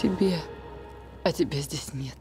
тебе, а тебя здесь нет.